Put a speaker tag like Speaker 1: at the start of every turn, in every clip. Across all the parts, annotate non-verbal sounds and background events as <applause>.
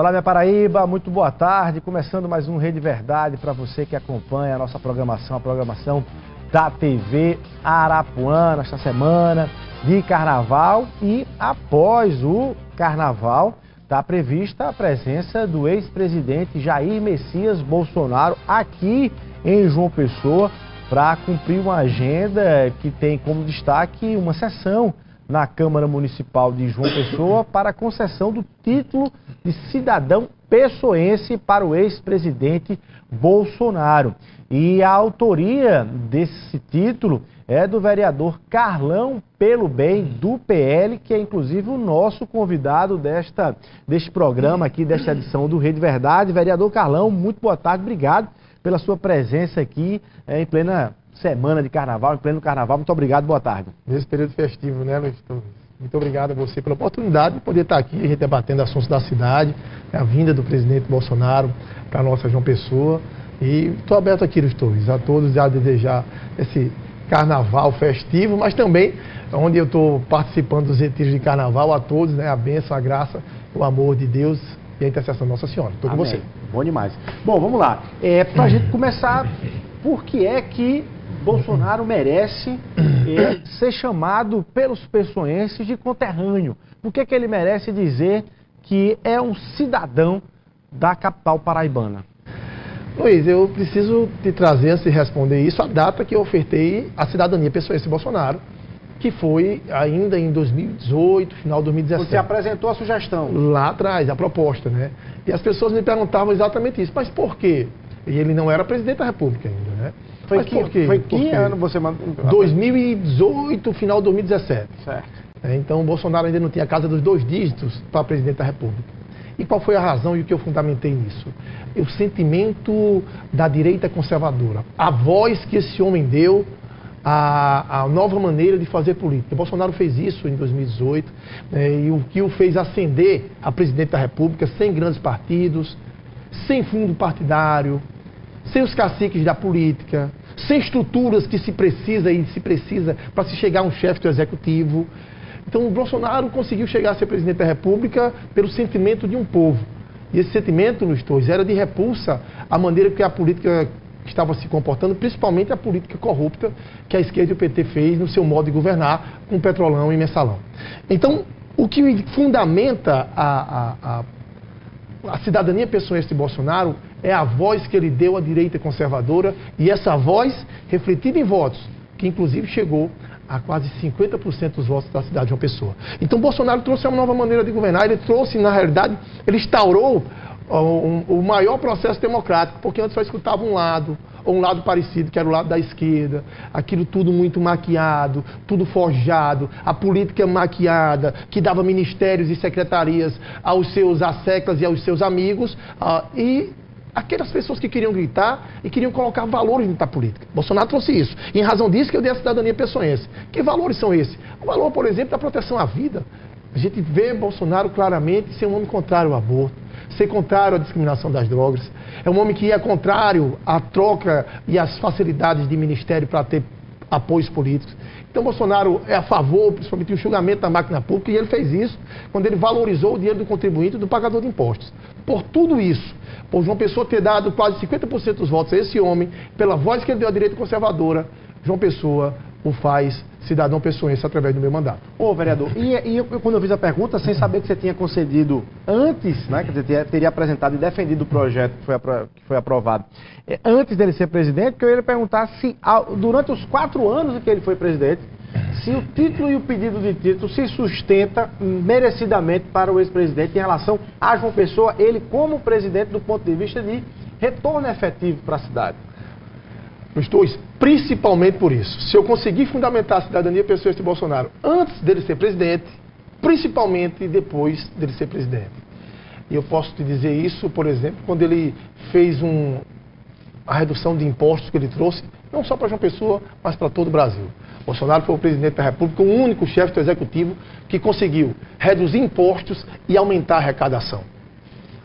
Speaker 1: Olá, minha Paraíba, muito boa tarde. Começando mais um Rede Verdade para você que acompanha a nossa programação, a programação da TV Arapuã esta semana de carnaval e após o carnaval está prevista a presença do ex-presidente Jair Messias Bolsonaro aqui em João Pessoa para cumprir uma agenda que tem como destaque uma sessão na Câmara Municipal de João Pessoa para a concessão do título de cidadão pessoense para o ex-presidente Bolsonaro. E a autoria desse título é do vereador Carlão Pelo Bem, do PL, que é inclusive o nosso convidado desta, deste programa aqui, desta edição do Rede Verdade. Vereador Carlão, muito boa tarde, obrigado pela sua presença aqui é, em plena semana de carnaval, em pleno carnaval. Muito obrigado, boa tarde.
Speaker 2: Nesse período festivo, né, Luiz? Muito obrigado a você pela oportunidade de poder estar aqui, a gente debatendo assuntos da cidade, a vinda do presidente Bolsonaro para a nossa João Pessoa. E estou aberto aqui, Luiz Torres, a todos a desejar esse carnaval festivo, mas também onde eu estou participando dos retiros de carnaval, a todos, né, a bênção, a graça, o amor de Deus e a intercessão Nossa Senhora. Estou com você.
Speaker 1: Bom demais. Bom, vamos lá. É, para a gente começar, por que é que Bolsonaro merece é, <clears throat> ser chamado pelos pessoenses de conterrâneo. Por que, que ele merece dizer que é um cidadão da capital paraibana?
Speaker 2: Luiz, eu preciso te trazer, de responder isso, a data que eu ofertei a cidadania pessoense Bolsonaro, que foi ainda em 2018, final de 2017.
Speaker 1: Você apresentou a sugestão?
Speaker 2: Lá atrás, a proposta, né? E as pessoas me perguntavam exatamente isso. Mas por quê? E ele não era presidente da República ainda, né?
Speaker 1: Foi Mas que, por quê? Foi que ano você mandou?
Speaker 2: 2018, final de 2017.
Speaker 1: Certo.
Speaker 2: É, então o Bolsonaro ainda não tinha a casa dos dois dígitos para presidente da República. E qual foi a razão e o que eu fundamentei nisso? O sentimento da direita conservadora. A voz que esse homem deu a, a, nova maneira de fazer política. O Bolsonaro fez isso em 2018 né, e o que o fez ascender a presidente da República sem grandes partidos, sem fundo partidário, sem os caciques da política, sem estruturas que se precisa e se precisa para se chegar a um chefe do executivo. Então o Bolsonaro conseguiu chegar a ser presidente da República pelo sentimento de um povo. E esse sentimento, Luiz Torres, era de repulsa à maneira que a política estava se comportando, principalmente a política corrupta que a esquerda e o PT fez no seu modo de governar com petrolão e mensalão. Então, o que fundamenta a, a, a a cidadania pessoense de Bolsonaro é a voz que ele deu à direita conservadora e essa voz refletida em votos, que inclusive chegou a quase 50% dos votos da cidade de uma pessoa. Então Bolsonaro trouxe uma nova maneira de governar, ele trouxe, na realidade, ele instaurou o maior processo democrático, porque antes só escutava um lado, ou um lado parecido, que era o lado da esquerda, aquilo tudo muito maquiado, tudo forjado, a política maquiada, que dava ministérios e secretarias aos seus asseclas e aos seus amigos, e aquelas pessoas que queriam gritar e queriam colocar valores na política. Bolsonaro trouxe isso. E em razão disso que eu dei a cidadania pessoense. Que valores são esses? O valor, por exemplo, da proteção à vida. A gente vê Bolsonaro claramente ser um homem contrário ao aborto ser contrário à discriminação das drogas. É um homem que é contrário à troca e às facilidades de ministério para ter apoios políticos. Então, Bolsonaro é a favor, principalmente, do enxugamento da máquina pública, e ele fez isso quando ele valorizou o dinheiro do contribuinte e do pagador de impostos. Por tudo isso, por João Pessoa ter dado quase 50% dos votos a esse homem, pela voz que ele deu à direita conservadora, João Pessoa o faz cidadão pessoense através do meu mandato.
Speaker 1: Ô, vereador, e, e eu, quando eu fiz a pergunta, sem saber que você tinha concedido antes, né, que você teria, teria apresentado e defendido o projeto que foi, que foi aprovado, é, antes dele ser presidente, que eu ia perguntar se, durante os quatro anos em que ele foi presidente, se o título e o pedido de título se sustenta merecidamente para o ex-presidente em relação a João Pessoa, ele como presidente do ponto de vista de retorno efetivo para a cidade.
Speaker 2: Estou principalmente por isso. Se eu conseguir fundamentar a cidadania pessoas de Bolsonaro antes dele ser presidente, principalmente depois dele ser presidente. E eu posso te dizer isso, por exemplo, quando ele fez um, a redução de impostos que ele trouxe, não só para João Pessoa, mas para todo o Brasil. Bolsonaro foi o presidente da República, o único chefe do executivo que conseguiu reduzir impostos e aumentar a arrecadação.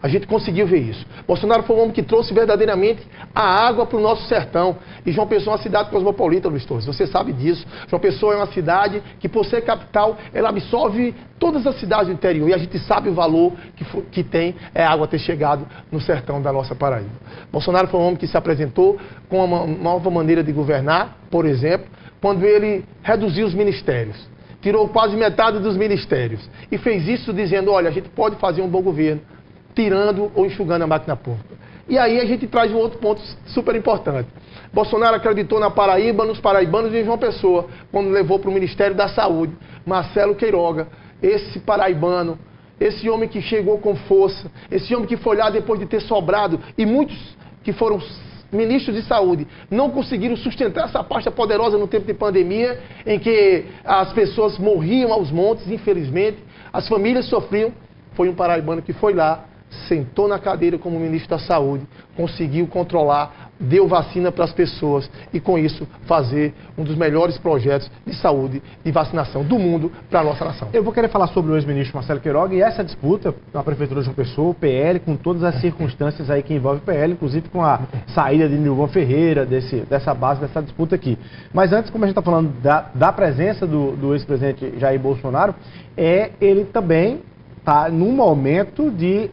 Speaker 2: A gente conseguiu ver isso. Bolsonaro foi um homem que trouxe verdadeiramente a água para o nosso sertão. E João Pessoa é uma cidade cosmopolita, Luiz Torres. Você sabe disso. João Pessoa é uma cidade que, por ser capital, ela absorve todas as cidades do interior. E a gente sabe o valor que, que tem é a água ter chegado no sertão da nossa Paraíba. Bolsonaro foi um homem que se apresentou com uma nova maneira de governar, por exemplo, quando ele reduziu os ministérios tirou quase metade dos ministérios. E fez isso dizendo: olha, a gente pode fazer um bom governo, tirando ou enxugando a máquina pública. E aí a gente traz um outro ponto super importante. Bolsonaro acreditou na Paraíba, nos paraibanos e em João Pessoa, quando levou para o Ministério da Saúde Marcelo Queiroga, esse paraibano, esse homem que chegou com força, esse homem que foi lá depois de ter sobrado, e muitos que foram ministros de saúde não conseguiram sustentar essa pasta poderosa no tempo de pandemia, em que as pessoas morriam aos montes, infelizmente, as famílias sofriam. Foi um paraibano que foi lá, sentou na cadeira como ministro da Saúde, conseguiu controlar, deu vacina para as pessoas e, com isso, fazer um dos melhores projetos de saúde e vacinação do mundo para a nossa nação.
Speaker 1: Eu vou querer falar sobre o ex-ministro Marcelo Queiroga e essa disputa na Prefeitura de João Pessoa, o PL, com todas as circunstâncias aí que envolve o PL, inclusive com a saída de Nilvan Ferreira, desse, dessa base, dessa disputa aqui. Mas antes, como a gente está falando da, da presença do, do ex-presidente Jair Bolsonaro, é ele também está num momento de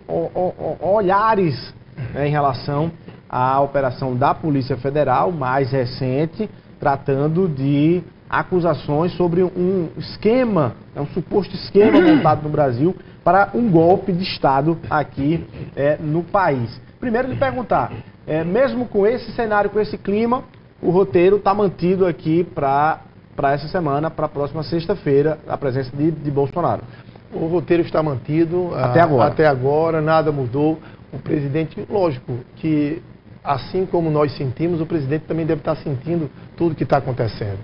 Speaker 1: olhares né, em relação à operação da Polícia Federal, mais recente, tratando de acusações sobre um esquema, é um suposto esquema <clears throat> montado no Brasil para um golpe de Estado aqui é, no país. Primeiro, lhe perguntar, é, mesmo com esse cenário, com esse clima, o roteiro está mantido aqui para essa semana, para a próxima sexta-feira, a presença de, de Bolsonaro.
Speaker 2: O roteiro está mantido.
Speaker 1: Até a, agora.
Speaker 2: Até agora, nada mudou. O presidente, lógico, que assim como nós sentimos, o presidente também deve estar sentindo tudo que está acontecendo.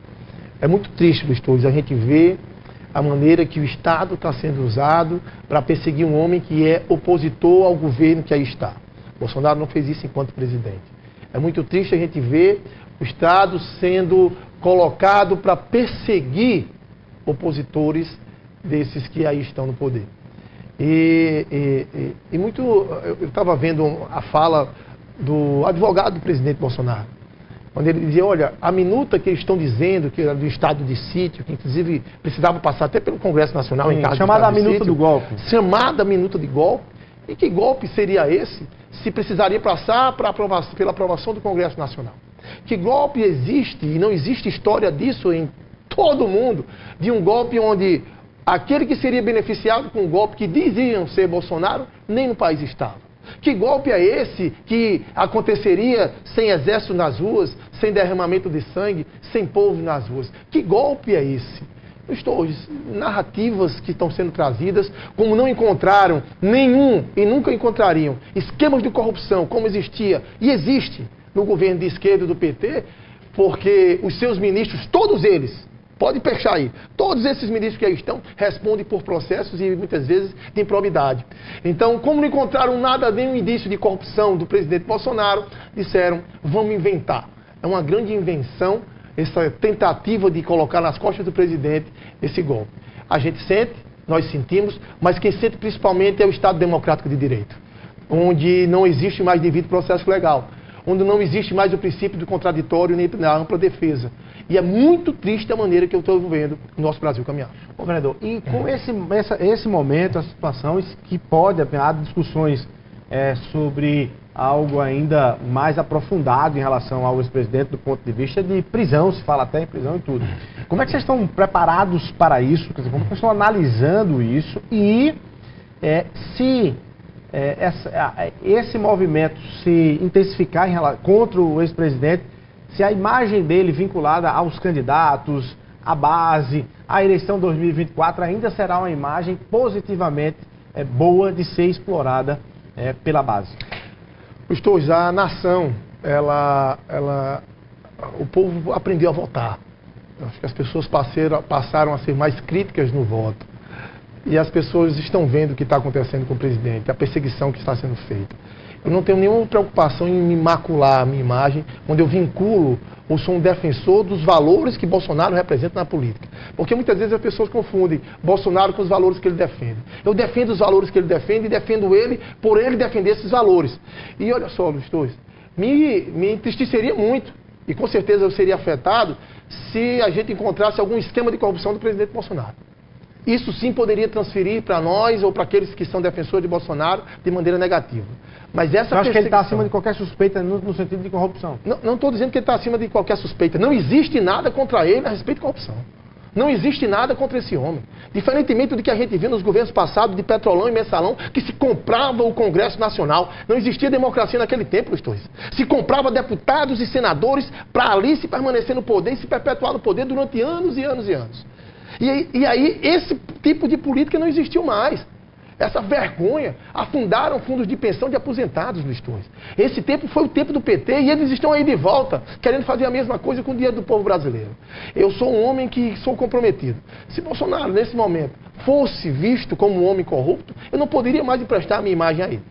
Speaker 2: É muito triste, Luiz a gente ver a maneira que o Estado está sendo usado para perseguir um homem que é opositor ao governo que aí está. Bolsonaro não fez isso enquanto presidente. É muito triste a gente ver o Estado sendo colocado para perseguir opositores desses que aí estão no poder. E, e, e muito. Eu estava vendo a fala do advogado do presidente Bolsonaro, quando ele dizia: olha, a minuta que eles estão dizendo, que era do estado de sítio, que inclusive precisava passar até pelo Congresso Nacional
Speaker 1: Sim,
Speaker 2: em caso
Speaker 1: chamada
Speaker 2: a
Speaker 1: minuta
Speaker 2: sítio,
Speaker 1: do golpe.
Speaker 2: Chamada minuta de golpe. E que golpe seria esse se precisaria passar aprovação, pela aprovação do Congresso Nacional? Que golpe existe, e não existe história disso em todo o mundo, de um golpe onde Aquele que seria beneficiado com o golpe que diziam ser Bolsonaro, nem no país estava. Que golpe é esse que aconteceria sem exército nas ruas, sem derramamento de sangue, sem povo nas ruas? Que golpe é esse? Estou narrativas que estão sendo trazidas, como não encontraram nenhum e nunca encontrariam esquemas de corrupção como existia e existe no governo de esquerda do PT, porque os seus ministros, todos eles, Pode fechar aí. Todos esses ministros que aí estão respondem por processos e muitas vezes de improbidade. Então, como não encontraram nada, nenhum indício de corrupção do presidente Bolsonaro, disseram: vamos inventar. É uma grande invenção essa tentativa de colocar nas costas do presidente esse golpe. A gente sente, nós sentimos, mas quem sente principalmente é o Estado Democrático de Direito, onde não existe mais devido processo legal, onde não existe mais o princípio do contraditório nem da ampla defesa e é muito triste a maneira que eu estou vendo o nosso Brasil caminhar.
Speaker 1: Ô, vereador, e com esse, essa, esse momento, a situação que pode haver discussões é, sobre algo ainda mais aprofundado em relação ao ex-presidente do ponto de vista de prisão, se fala até em prisão e tudo. Como é que vocês estão preparados para isso? Dizer, como vocês estão analisando isso? E é, se é, essa, esse movimento se intensificar em, contra o ex-presidente, se a imagem dele vinculada aos candidatos, à base, à eleição 2024 ainda será uma imagem positivamente é, boa de ser explorada é, pela base.
Speaker 2: Estou a nação, ela, ela, o povo aprendeu a votar. Acho que as pessoas passaram, passaram a ser mais críticas no voto. E as pessoas estão vendo o que está acontecendo com o presidente, a perseguição que está sendo feita. eu não tenho nenhuma preocupação em me macular a minha imagem, quando eu vinculo ou sou um defensor dos valores que Bolsonaro representa na política. Porque muitas vezes as pessoas confundem Bolsonaro com os valores que ele defende. Eu defendo os valores que ele defende e defendo ele por ele defender esses valores. E olha só, Luiz me, me entristeceria muito, e com certeza eu seria afetado, se a gente encontrasse algum esquema de corrupção do presidente Bolsonaro. Isso sim poderia transferir para nós ou para aqueles que são defensores de Bolsonaro de maneira negativa. Mas essa
Speaker 1: Eu acho que ele está acima de qualquer suspeita no, no sentido de corrupção.
Speaker 2: Não estou dizendo que ele está acima de qualquer suspeita. Não existe nada contra ele a respeito de corrupção. Não existe nada contra esse homem. Diferentemente do que a gente viu nos governos passados de Petrolão e Mensalão, que se comprava o Congresso Nacional. Não existia democracia naquele tempo, Luiz Se comprava deputados e senadores para ali se permanecer no poder e se perpetuar no poder durante anos e anos e anos. E, e aí esse tipo de política não existiu mais. Essa vergonha afundaram fundos de pensão de aposentados, Luiz Torres. Esse tempo foi o tempo do PT e eles estão aí de volta, querendo fazer a mesma coisa com o dinheiro do povo brasileiro. Eu sou um homem que sou comprometido. Se Bolsonaro, nesse momento, fosse visto como um homem corrupto, eu não poderia mais emprestar a minha imagem a ele.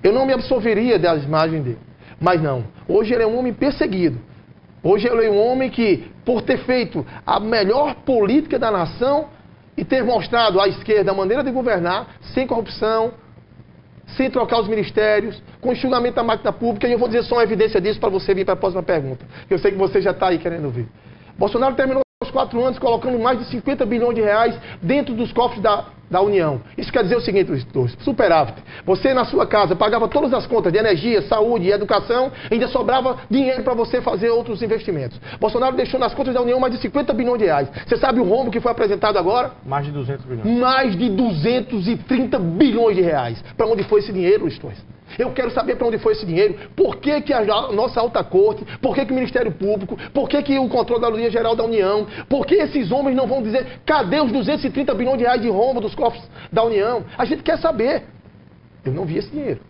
Speaker 2: Eu não me absolveria das imagens dele. Mas não. Hoje ele é um homem perseguido. Hoje ele é um homem que, por ter feito a melhor política da nação, e ter mostrado à esquerda a maneira de governar, sem corrupção, sem trocar os ministérios, com enxugamento da máquina pública, e eu vou dizer só uma evidência disso para você vir para a próxima pergunta. Eu sei que você já está aí querendo ver. Bolsonaro terminou os quatro anos colocando mais de 50 bilhões de reais dentro dos cofres da, da União. Isso quer dizer o seguinte, superávit. Você na sua casa pagava todas as contas de energia, saúde e educação, ainda sobrava dinheiro para você fazer outros investimentos. Bolsonaro deixou nas contas da União mais de 50 bilhões de reais. Você sabe o rombo que foi apresentado agora?
Speaker 1: Mais de 200 bilhões.
Speaker 2: Mais de 230 bilhões de reais. Para onde foi esse dinheiro, Luiz eu quero saber para onde foi esse dinheiro, por que, que a nossa alta corte, por que, que o Ministério Público, por que, que o controle da Auditoria Geral da União, por que esses homens não vão dizer cadê os 230 bilhões de reais de rombo dos cofres da União? A gente quer saber. Eu não vi esse dinheiro.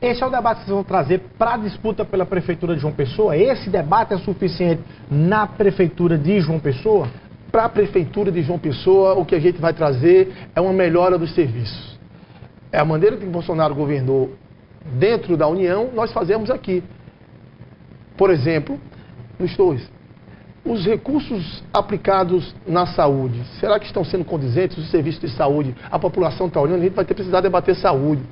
Speaker 1: Esse é o debate que vocês vão trazer para a disputa pela Prefeitura de João Pessoa? Esse debate é suficiente na Prefeitura de João Pessoa?
Speaker 2: Para a Prefeitura de João Pessoa, o que a gente vai trazer é uma melhora dos serviços. É a maneira que Bolsonaro governou dentro da União, nós fazemos aqui. Por exemplo, nos dois. Os recursos aplicados na saúde, será que estão sendo condizentes? Os serviços de saúde, a população está olhando, a gente vai ter precisar debater saúde.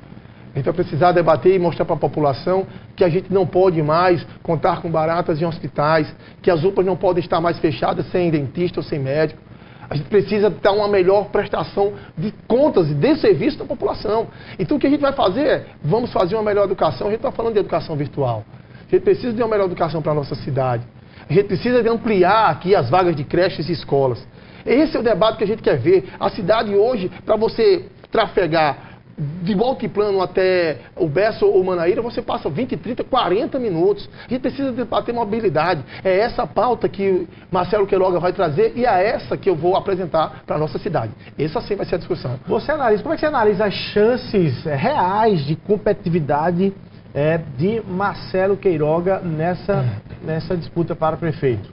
Speaker 2: A gente vai precisar debater e mostrar para a população que a gente não pode mais contar com baratas em hospitais, que as UPAs não podem estar mais fechadas sem dentista ou sem médico. A gente precisa dar uma melhor prestação de contas e de serviço da população. Então o que a gente vai fazer é, vamos fazer uma melhor educação. A gente está falando de educação virtual. A gente precisa de uma melhor educação para a nossa cidade. A gente precisa de ampliar aqui as vagas de creches e escolas. Esse é o debate que a gente quer ver. A cidade hoje, para você trafegar de plano até o Bessa ou Manaíra, você passa 20, 30, 40 minutos. A gente precisa debater mobilidade. É essa pauta que Marcelo Queiroga vai trazer e é essa que eu vou apresentar para a nossa cidade. Essa sim vai ser a discussão.
Speaker 1: Você analisa, como é que você analisa as chances reais de competitividade é, de Marcelo Queiroga nessa, é. nessa disputa para prefeito?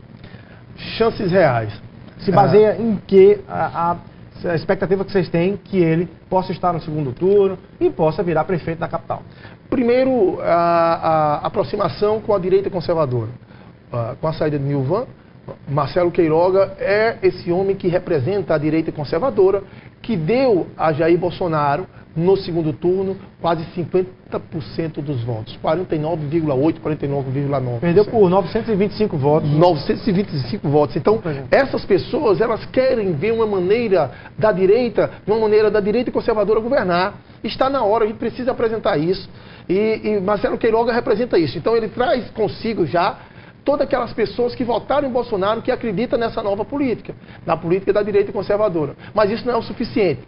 Speaker 2: Chances reais.
Speaker 1: Se baseia é. em que a, a a expectativa que vocês têm que ele possa estar no segundo turno e possa virar prefeito da capital?
Speaker 2: Primeiro, a, a aproximação com a direita conservadora. Uh, com a saída de Milvan, Marcelo Queiroga é esse homem que representa a direita conservadora, que deu a Jair Bolsonaro no segundo turno, quase 50% dos votos. 49,8%, 49,9%.
Speaker 1: Perdeu por 925 votos.
Speaker 2: 925 votos. Então, essas pessoas, elas querem ver uma maneira da direita, uma maneira da direita conservadora governar. Está na hora, a gente precisa apresentar isso. E, e Marcelo Queiroga representa isso. Então, ele traz consigo já todas aquelas pessoas que votaram em Bolsonaro que acreditam nessa nova política, na política da direita conservadora. Mas isso não é o suficiente.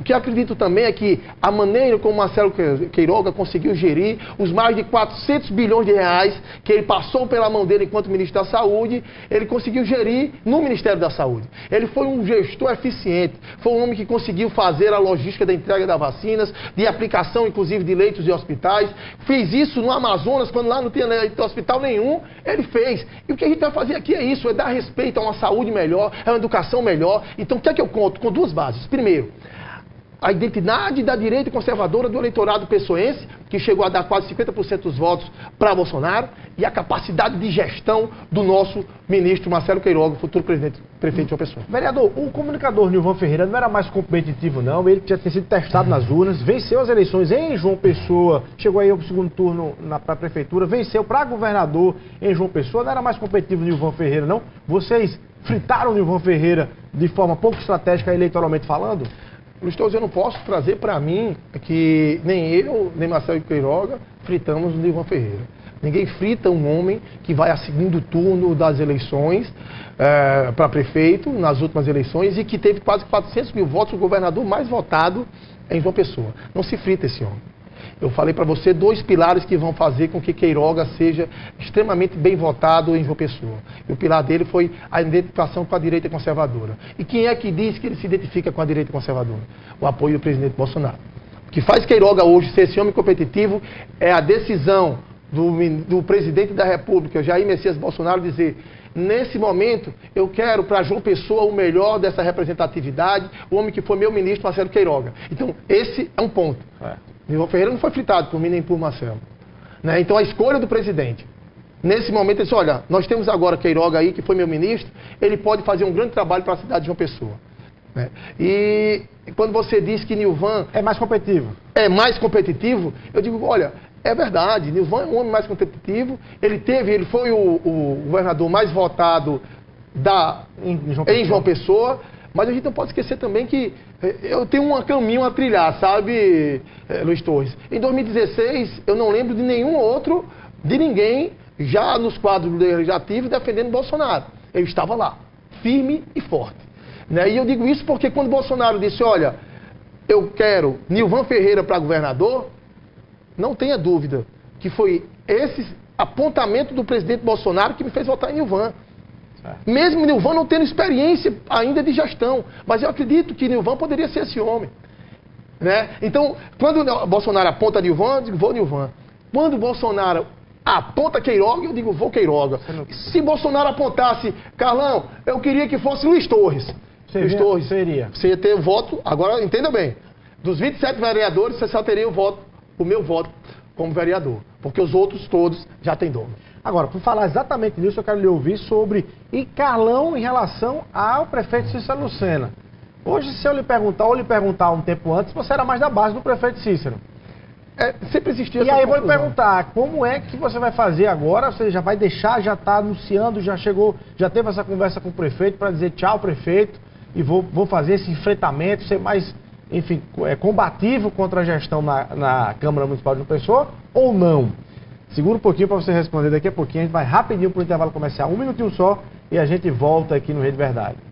Speaker 2: O que acredito também é que a maneira como Marcelo Queiroga conseguiu gerir os mais de 400 bilhões de reais que ele passou pela mão dele enquanto ministro da Saúde, ele conseguiu gerir no Ministério da Saúde. Ele foi um gestor eficiente, foi um homem que conseguiu fazer a logística da entrega das vacinas, de aplicação inclusive de leitos de hospitais. Fez isso no Amazonas, quando lá não tinha hospital nenhum, ele fez. E o que a gente vai fazer aqui é isso, é dar respeito a uma saúde melhor, a uma educação melhor. Então o que é que eu conto? Com duas bases. Primeiro, a identidade da direita conservadora do eleitorado pessoense, que chegou a dar quase 50% dos votos para Bolsonaro, e a capacidade de gestão do nosso ministro Marcelo Queiroga, futuro presidente, prefeito de João Pessoa.
Speaker 1: Vereador, o comunicador Nilvan Ferreira não era mais competitivo, não. Ele tinha sido testado nas urnas, venceu as eleições em João Pessoa, chegou aí ao segundo turno para a prefeitura, venceu para governador em João Pessoa. Não era mais competitivo o Nilvan Ferreira, não? Vocês fritaram o Nilvan Ferreira de forma pouco estratégica eleitoralmente falando?
Speaker 2: Torres, eu não posso trazer para mim que nem eu, nem Marcelo Queiroga fritamos o Nilvan Ferreira. Ninguém frita um homem que vai a segundo turno das eleições é, para prefeito, nas últimas eleições, e que teve quase 400 mil votos, o governador mais votado em João Pessoa. Não se frita esse homem. Eu falei para você dois pilares que vão fazer com que Queiroga seja extremamente bem votado em João Pessoa. E o pilar dele foi a identificação com a direita conservadora. E quem é que diz que ele se identifica com a direita conservadora? O apoio do presidente Bolsonaro. O que faz Queiroga hoje ser esse homem competitivo é a decisão do, do presidente da República, Jair Messias Bolsonaro, dizer Nesse momento, eu quero para João Pessoa o melhor dessa representatividade, o homem que foi meu ministro, Marcelo Queiroga. Então, esse é um ponto. É. João Ferreira não foi fritado por mim nem por Marcelo. Né? Então a escolha do presidente. Nesse momento ele disse, olha, nós temos agora Queiroga aí, que foi meu ministro, ele pode fazer um grande trabalho para a cidade de João Pessoa. Né? E quando você diz que Nilvan...
Speaker 1: É mais competitivo.
Speaker 2: É mais competitivo, eu digo, olha, é verdade, Nilvan é um homem mais competitivo, ele teve, ele foi o, o governador mais votado da, em, João Pessoa. Em João Pessoa mas a gente não pode esquecer também que eh, eu tenho um caminho a trilhar, sabe, eh, Luiz Torres? Em 2016, eu não lembro de nenhum outro, de ninguém, já nos quadros legislativos, defendendo Bolsonaro. Eu estava lá, firme e forte. Né? E eu digo isso porque quando Bolsonaro disse, olha, eu quero Nilvan Ferreira para governador, não tenha dúvida que foi esse apontamento do presidente Bolsonaro que me fez votar em Nilvan. Mesmo Nilvan não tendo experiência ainda de gestão. Mas eu acredito que Nilvan poderia ser esse homem. Né? Então, quando Bolsonaro aponta Nilvan, eu digo, vou Nilvan. Quando Bolsonaro aponta Queiroga, eu digo, vou Queiroga. Não... Se Bolsonaro apontasse, Carlão, eu queria que fosse Luiz Torres.
Speaker 1: Seria, Luiz Torres. Seria.
Speaker 2: Você ia ter o voto, agora entenda bem. Dos 27 vereadores, você só teria o voto, o meu voto como vereador. Porque os outros todos já têm dono.
Speaker 1: Agora, por falar exatamente nisso, eu quero lhe ouvir sobre e Carlão em relação ao prefeito Cícero Lucena. Hoje, se eu lhe perguntar ou lhe perguntar um tempo antes, você era mais da base do prefeito Cícero. É, sempre existiu essa E aí eu vou lhe perguntar, como é que você vai fazer agora? Você já vai deixar, já está anunciando, já chegou, já teve essa conversa com o prefeito para dizer tchau, prefeito, e vou, vou fazer esse enfrentamento, ser mais, enfim, é, combativo contra a gestão na, na Câmara Municipal de Pessoa, ou não? Segura um pouquinho para você responder daqui a pouquinho. A gente vai rapidinho para o intervalo comercial, um minutinho só, e a gente volta aqui no Rede Verdade.